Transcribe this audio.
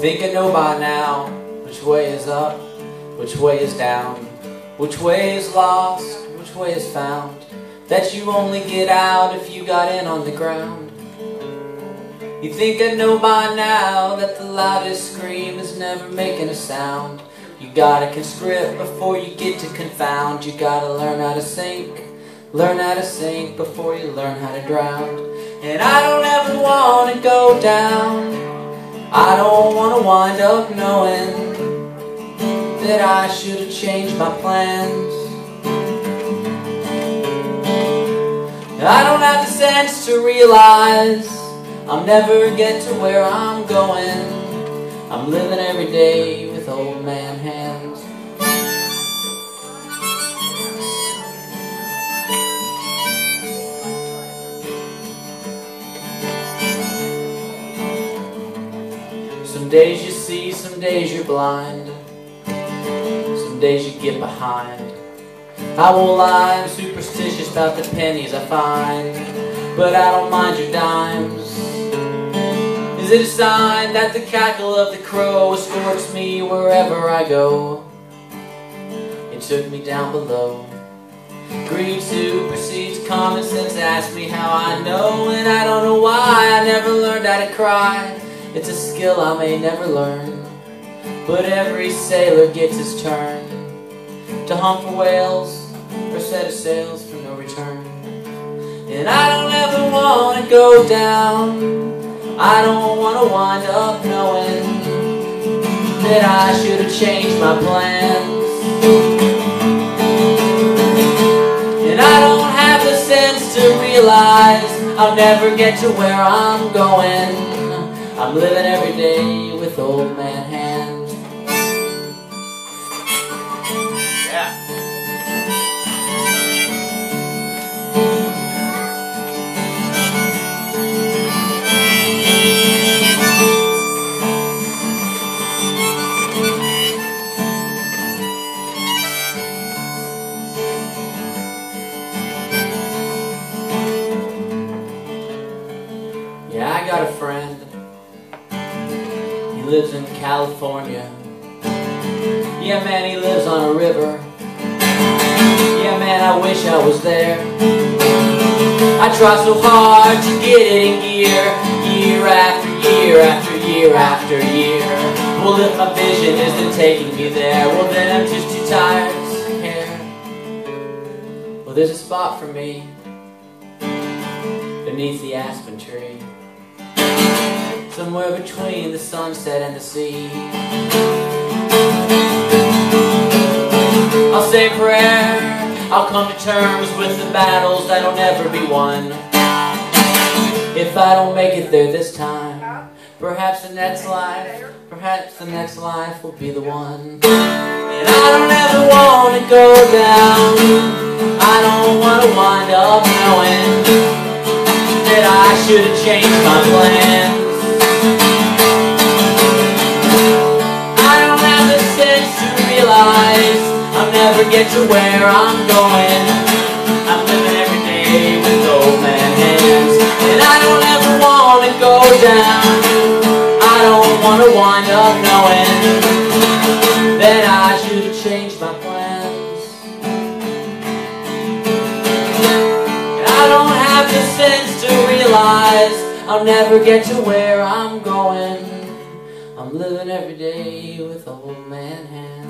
think I know by now which way is up, which way is down, which way is lost, which way is found. That you only get out if you got in on the ground. You think I know by now that the loudest scream is never making a sound. You gotta conscript before you get to confound. You gotta learn how to sink, learn how to sink before you learn how to drown. And I don't ever wanna go down. I don't wanna wind up knowing that I should have changed my plans. I don't have the sense to realize I'll never get to where I'm going. I'm living every day with old man hands. Days you see, some days you're blind. Some days you get behind. I won't lie, I'm superstitious about the pennies I find. But I don't mind your dimes. Is it a sign that the cackle of the crow escorts me wherever I go? It took me down below. Greed supersedes common sense. Ask me how I know, and I don't know why. I never learned how to cry. It's a skill I may never learn. But every sailor gets his turn to hunt for whales or set a sails for no return. And I don't ever want to go down. I don't want to wind up knowing that I should have changed my plans. And I don't have the sense to realize I'll never get to where I'm going. I'm living every day with old man. Yeah. Yeah, I got a friend. Lives in California. Yeah, man, he lives on a river. Yeah, man, I wish I was there. I try so hard to get it in gear, year after year after year after year. Well, if my vision isn't taking me there, well, then I'm just too tired to care. Well, there's a spot for me beneath the aspen tree. Somewhere between the sunset and the sea. I'll say a prayer, I'll come to terms with the battles that'll never be won. If I don't make it there this time, perhaps the next life, perhaps the next life will be the one. And I don't ever want to go down, I don't want to wind up knowing that I should have changed my plans. Where I'm going. I'm living every day with old man hands, and I don't ever want to go down. I don't want to wind up knowing that I should have changed my plans. I don't have the sense to realize I'll never get to where I'm going. I'm living every day with old man hands.